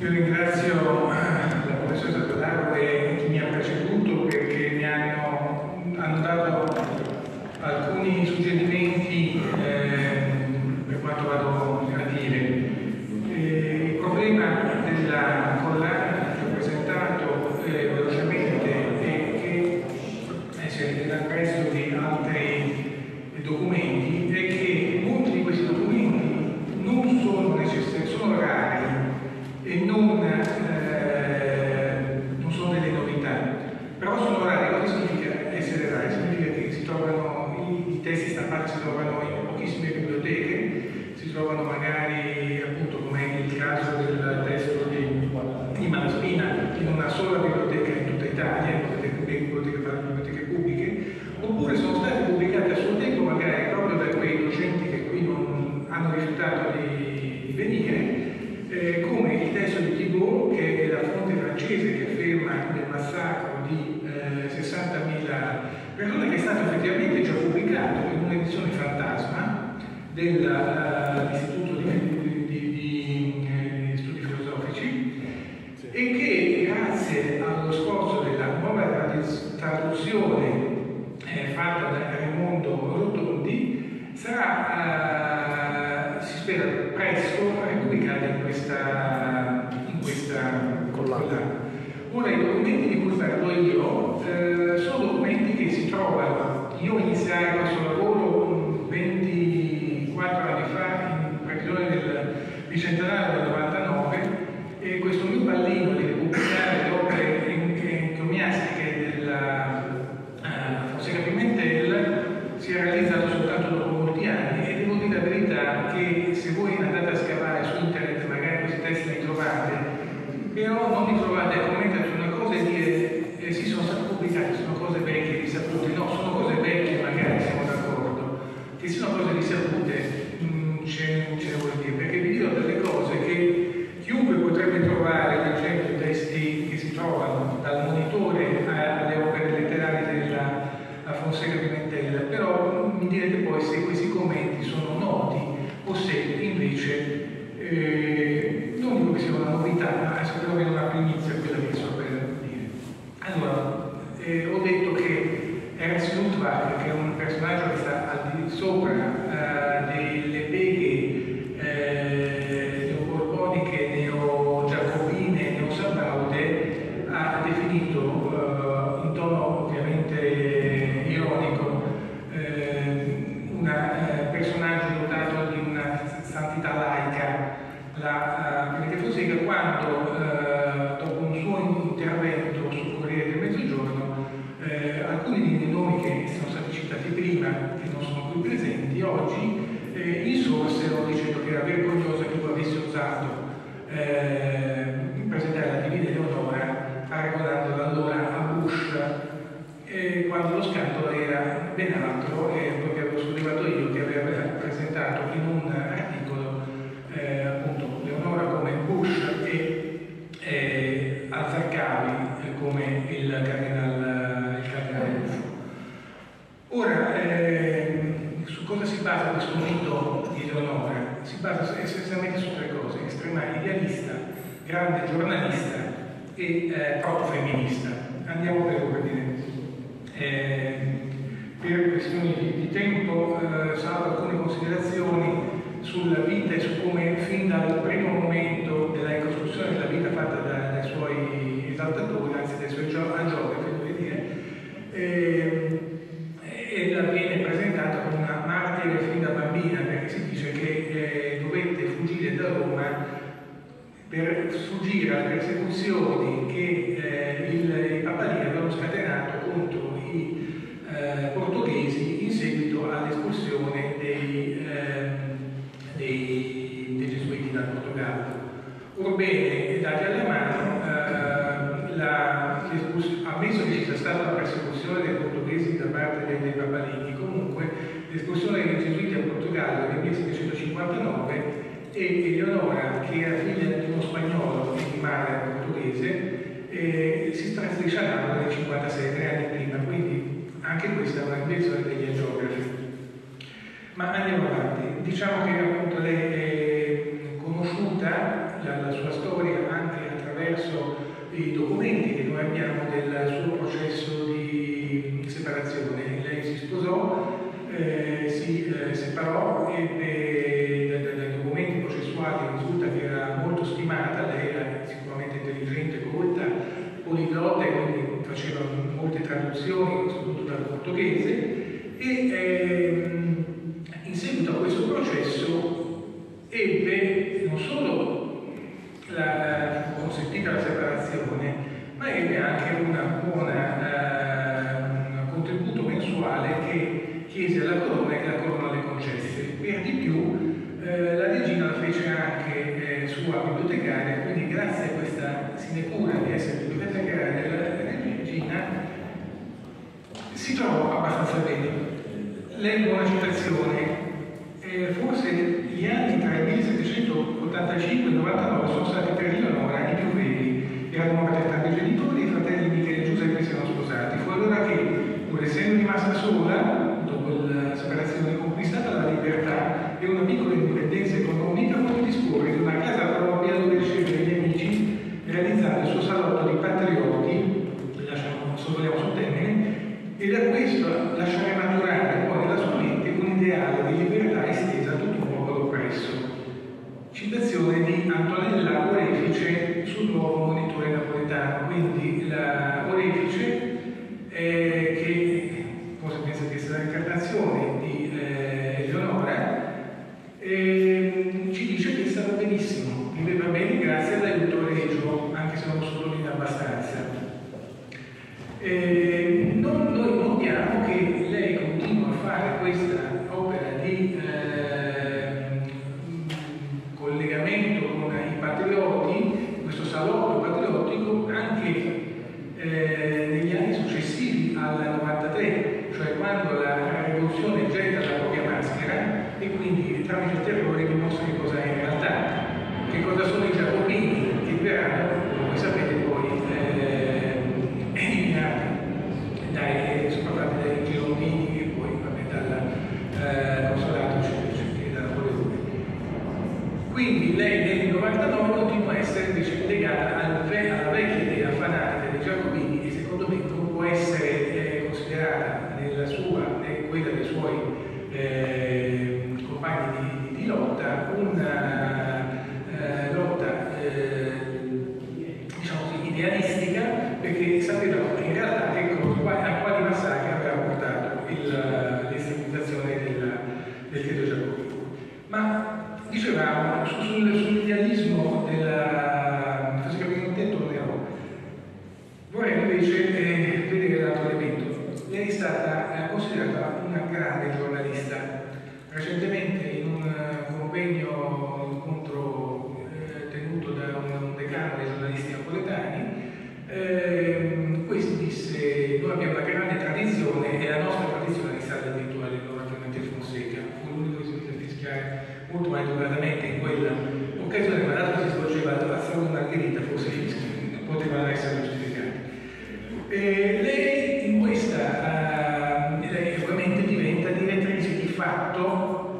Io ringrazio eh, la professoressa Padaro e chi mi ha preceduto perché mi hanno, hanno dato alcuni suggerimenti eh, per quanto vado a dire. eh, come il testo di Thibault, che è la fonte francese che afferma del massacro di eh, 60.000 persone, che è stato effettivamente già pubblicato in un'edizione fantasma dell'Istituto eh, Torino, le opere encomiastiche della eh, Fonseca Pimentel si era grande giornalista e eh, protofemminista. Andiamo per ordine. Eh, per questioni di, di tempo eh, sarò alcune considerazioni sulla vita e su come fin dal primo momento della ricostruzione della vita fatta dai suoi esaltatori, anzi dai suoi agiografi, devo dire, eh, sfuggire alle persecuzioni che diciamo che appunto è conosciuta dalla sua storia anche attraverso i documenti che noi abbiamo del suo processo di separazione. Lei si sposò, eh, si eh, separò, e dai documenti processuali risulta che era molto stimata, lei era sicuramente intelligente, colta, poliglota e quindi faceva molte traduzioni, soprattutto dal portoghese, e eh,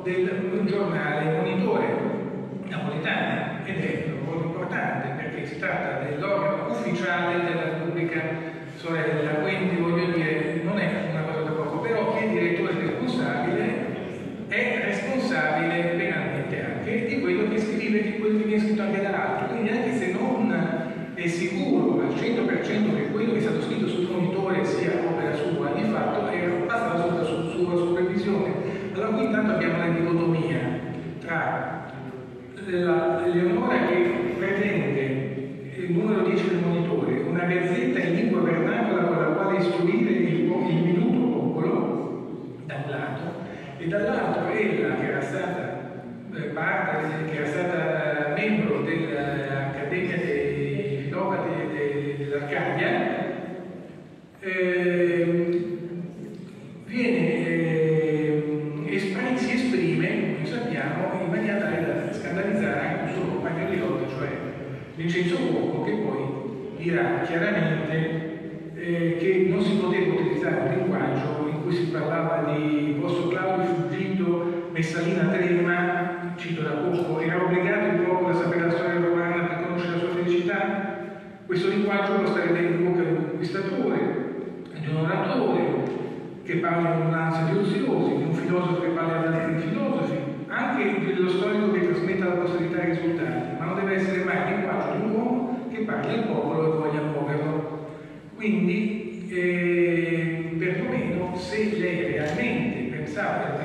del giornale Monitore napoletano ed è molto importante perché si tratta dell'organo ufficiale della Repubblica Sorella. della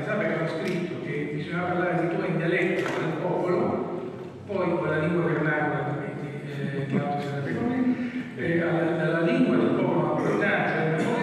Santa avevano scritto che bisognava parlare di due in dialetto del popolo, poi con la lingua vernacula, altrimenti eh, che altro sarebbe come, eh, alla, alla lingua del popolo napoletano, cioè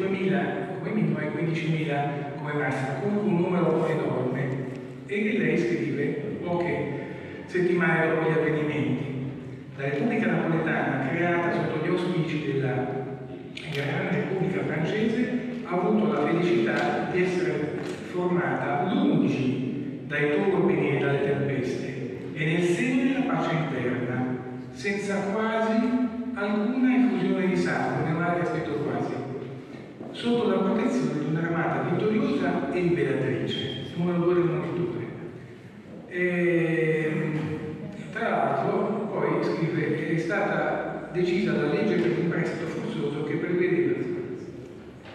5.000 come minimo ai 15.000 come massimo, comunque un numero enorme. E lei scrive poche settimane dopo gli avvenimenti. La Repubblica Napoletana, creata sotto gli auspici della Grande Repubblica francese, ha avuto la felicità di essere formata lungi dai turbini e dalle tempeste e nel segno della pace interna, senza quasi alcuna infusione di sangue, meno male che ha scritto quasi, sotto la protezione di un'armata vittoriosa e liberatrice, due del monitore. E, tra l'altro, poi scrive che è stata decisa la legge per il prestito forzoso che prevedeva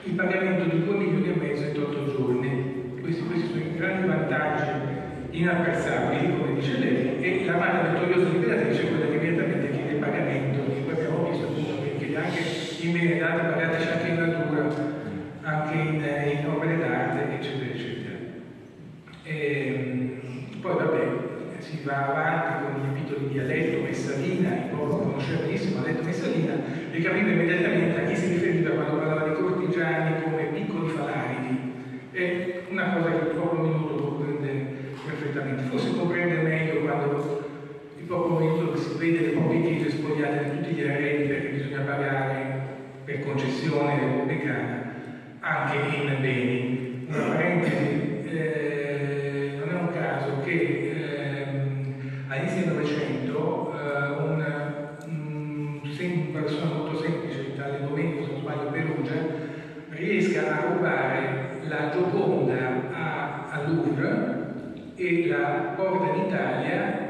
il pagamento di 2 milioni e mezzo in 8 giorni. Questi, questi sono i grandi vantaggi inapprezzabili, come dice lei, e la mano vittoriosa liberatrice è quella che immediatamente chiede il pagamento, di cui abbiamo visto appunto che chiede anche in benedate, pagateci anche in natura, anche in, in opere d'arte, eccetera, eccetera. E, ehm, poi vabbè, si va avanti con gli capitoli di Aletto, Messalina, il popolo conosceva benissimo Aletto Messalina, e capiva immediatamente a chi si riferiva quando parlava di cortigiani come piccoli falaridi. È una cosa che il popolo minuto perfettamente. Forse comprende meglio quando il popolo minuto si vede le proprie chiese spogliate di tutti gli arredi perché bisogna pagare per concessione repubblicana anche in beni. Una parentesi, eh, non è un caso che eh, all'inizio del Novecento eh, una, un, una persona molto semplice, tale Sbaglio, Perugia, riesca a rubare la Gioconda a, a Louvre e la porta in Italia,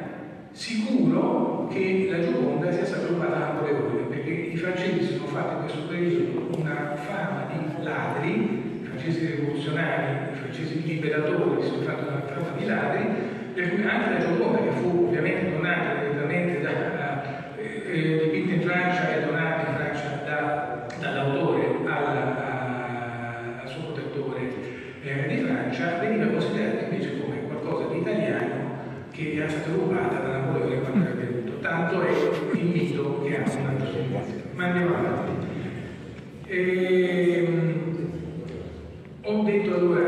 sicuro che la Gioconda sia stata rubata a Napoleone, perché i francesi sono fatti in questo periodo una fama di ladri, i francesi rivoluzionari, i francesi liberatori sono fatti una fama di ladri, per cui anche la Gioconda, che fu ovviamente donata direttamente da, eh, eh, dipinta in Francia e donata in Francia da, dall'autore al, al suo protettore eh, di Francia, veniva considerata invece come qualcosa di italiano che era stata rubata da Napoleone quando era venuto. Tanto è il mito che ha una giustificazione. Ma andiamo avanti. Ehm, ho detto allora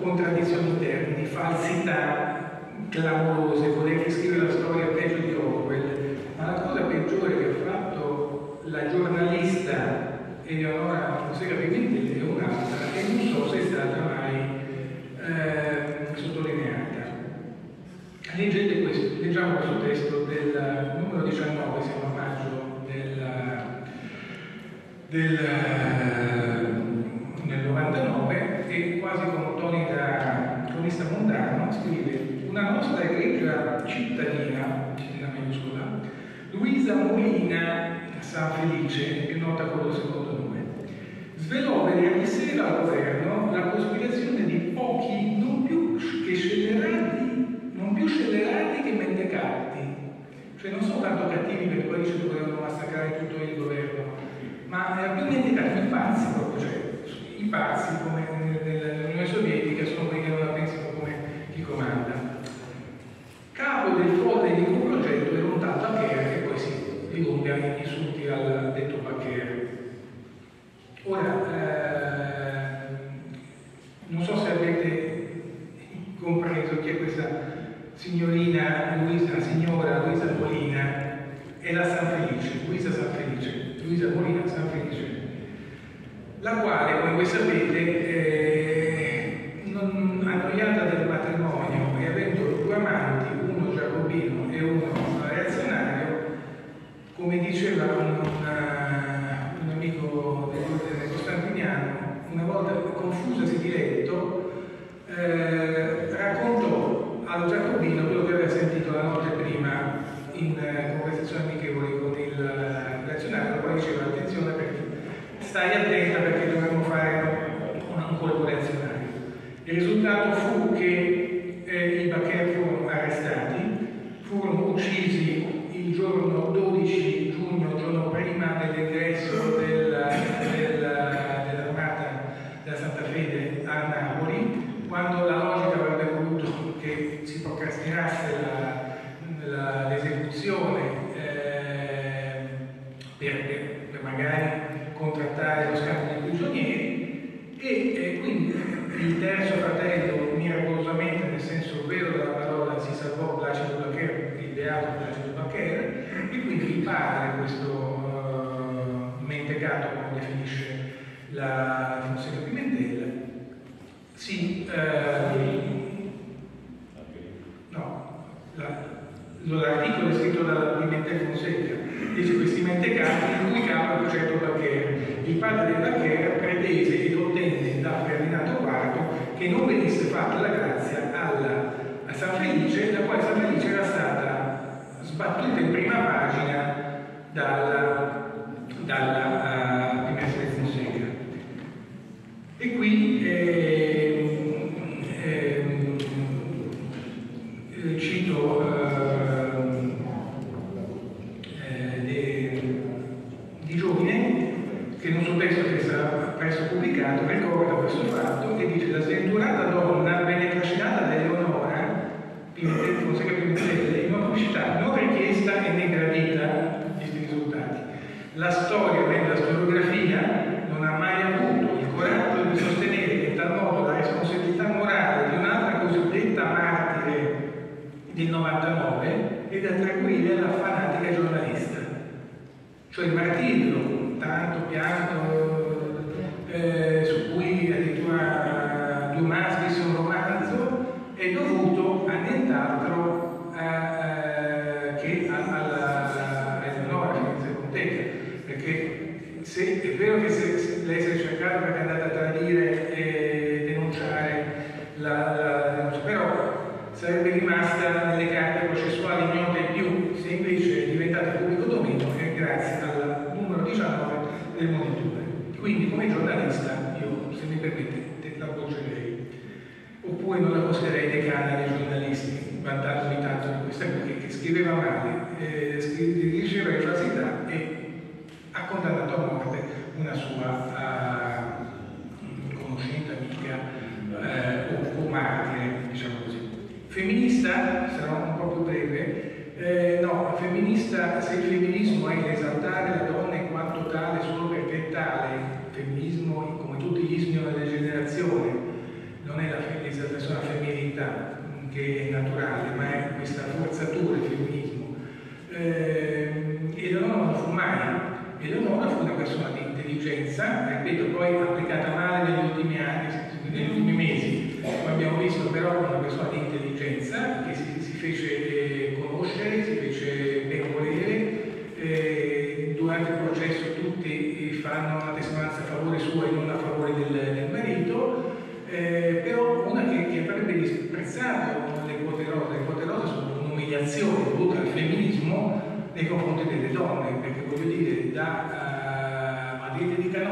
contraddizioni interne, falsità clamorose, voler riscrivere la storia peggio di Orwell, ma la cosa peggiore che ha fatto la giornalista Eleonora Fonseca Pimentelli è un'altra e non so se è stata mai eh, sottolineata. Leggete questo, leggiamo questo testo del numero 19, siamo a maggio del, del, del 99 e quasi con toni da cronista mondano scrive una nostra egregia cittadina, cittadina maiuscola, Luisa Molina San Felice, nota con il secondo nome, svelò venerdì sera al governo la cospirazione di pochi non più che scellerati non più scellerati che mendecati, cioè non sono tanto cattivi per quelli che volevano massacrare tutto il governo, ma più mendecati, i pazzi proprio, cioè i pazzi come nell'Unione Sovietica sono quelli che non la pensano come chi comanda. Capo del folle di un progetto era un tal Bacchera che poi si rigombia in insulti al detto Bacchera. Ora, eh, non so se avete compreso chi è questa signorina Luisa, signora Luisa Molina e la San Felice, Luisa San Felice, Luisa Molina San Felice. la quale, come voi sapete, eh, non, annoiata del matrimonio e avendo due amanti, uno giacobino e uno reazionario, come diceva un, un, un amico del Costantiniano, una volta confusasi di letto, eh, al giacobino quello che aveva sentito la notte prima in eh, conversazioni amichevoli con il reazionario, poi diceva attenzione perché stai attenta perché dovremmo fare un colpo reazionario. Il risultato fu che eh, i Baccheri furono arrestati, furono uccisi il giorno 12 giugno, giorno prima dell'ingresso del, del, dell'armata della Santa Fede a Napoli, quando la logica avrebbe voluto che si procrastinasse l'esecuzione eh, per, per magari contrattare lo scambio di prigionieri e eh, quindi il terzo fratello miracolosamente, nel senso vero della parola, si salvò Placido Baccher, il beato Placido Baccher, e quindi il padre, questo mentecato come definisce la Fonseca Pimentel, si... Uh, no, l'articolo è scritto da Pimentel Fonseca, dice questi mentecati in cui capo il progetto Bacchera. Il padre del Bacchera pretese ed ottenne da Ferdinando IV che non venisse fatta la grazia alla, a San Felice, la quale San Felice era stata sbattuta in prima pagina dalla, dalla uh, Pimentel Fonseca. E qui eh, eh, cito che in un suo testo che sarà presto pubblicato ricorda questo fatto e dice la sventurata donna venne trascinata da Eleonora, Fonseca Pimentel, in una pubblicità non richiesta e né gradita questi risultati. La storia, nella storiografia, non ha mai avuto il coraggio di sostenere in tal modo la responsabilità morale di un'altra cosiddetta martire del 99 ed attribuire alla fanatica giornalista. Cioè il martirio tanto pianto, eh, su cui addirittura Dumas scrisse un romanzo, è dovuto a nient'altro eh, che alla Eleonora Firenze Conteca, perché se, è vero che se, se lei si è cercata perché è andata a tradire e denunciare la, la denuncia, però sarebbe rimasta nelle carte processuali ignota in più, se invece è diventata pubblico dominio è grazie al numero 19 del monitore. Quindi come giornalista io, se mi permettete, la appoggerei. Oppure non la considererei decana dei giornalisti, vantandomi tanto di questa qui, che scriveva male, eh, dirigeva in falsità e ha condannato a morte una sua uh, conoscente, amica uh, o, o martire, diciamo così. Femminista, sarò un po' più breve, eh, no, femminista, se il femminismo è esaltare la donna in quanto tale solo perché è tale, il femminismo, come tutti gli ismi della degenerazione, non è l'esaltazione della femminilità che è naturale, ma è questa forzatura, il femminismo. Eh, Eleonora non fu mai, Eleonora fu una persona di intelligenza, ripeto, poi applicata male negli ultimi anni, negli ultimi mesi, come abbiamo visto, però una persona di intelligenza che si, si fece conoscere, si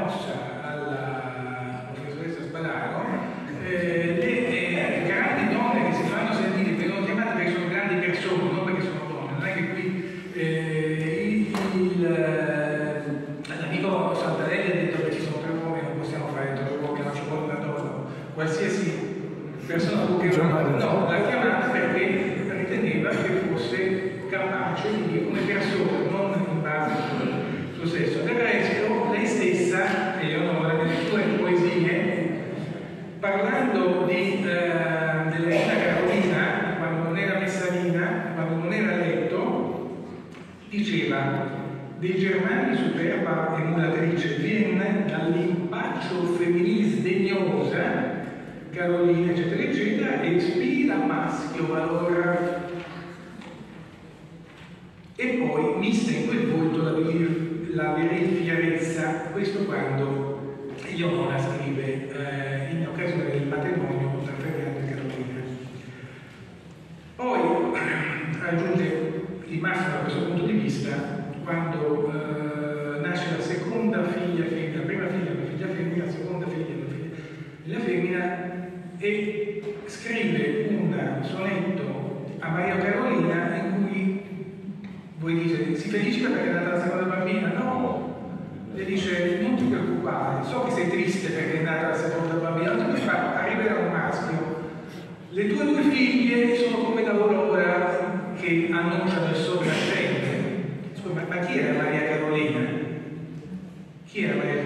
question. Carolina e scrive un sonetto a Maria Carolina in cui voi dite si felicita perché è andata la seconda bambina? No, le dice non ti preoccupare, so che sei triste perché è andata la seconda bambina, non ti preoccupare, arriverà un maschio. Le tue due figlie sono come da un'ora che annunciano il sole nascente. Ma chi era Maria Carolina? Chi era Maria Carolina?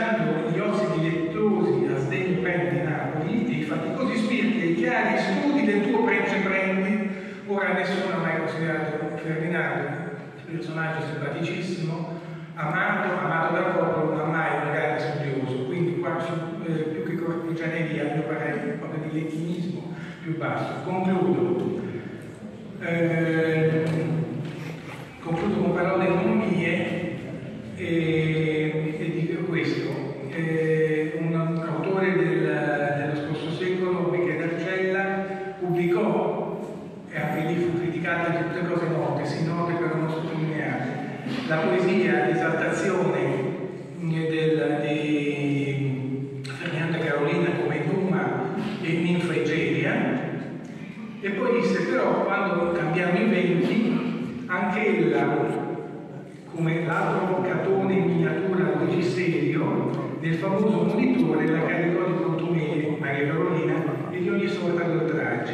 realizzando gli ospiti lettosi a Sdegno Pen di Napoli, i faticosi spiriti e i chiari studi del tuo Prince Prendi, ora nessuno ha mai considerato Ferdinando, personaggio simpaticissimo, amato, amato dal popolo, ma mai un grande studioso, quindi qua eh, più che cortigianeria a mio parere, parlerei proprio di lettinismo più basso. Concludo. Eh, concludo con parole non mie. Eh, però quando cambiamo i venti anche ella come l'altro catone in miniatura Luigi Serio nel famoso monitore la caricò di contumeli Maria Carolina e di ogni sorta di oltraggi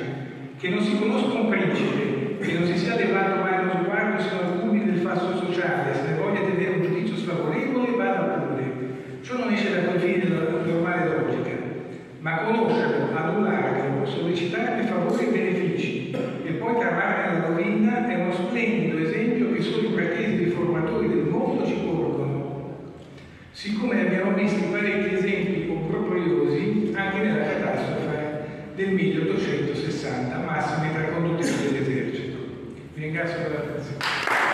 che non si conosca un principe che non si sia levato mai lo sguardo se non alcuni del fasso sociale se ne voglia tenere un giudizio sfavorevole vada pure. Ciò non esce da fine della normale logica ma conoscerlo, adunarlo, sollecitarne favori e benefici e poi tramare la rovina è uno splendido esempio che solo i pretesi riformatori del mondo ci porgono. Siccome abbiamo visto parecchi esempi obbrobriosi anche nella catastrofe del 1860, massime tra conduttori dell'esercito. Vi ringrazio per l'attenzione.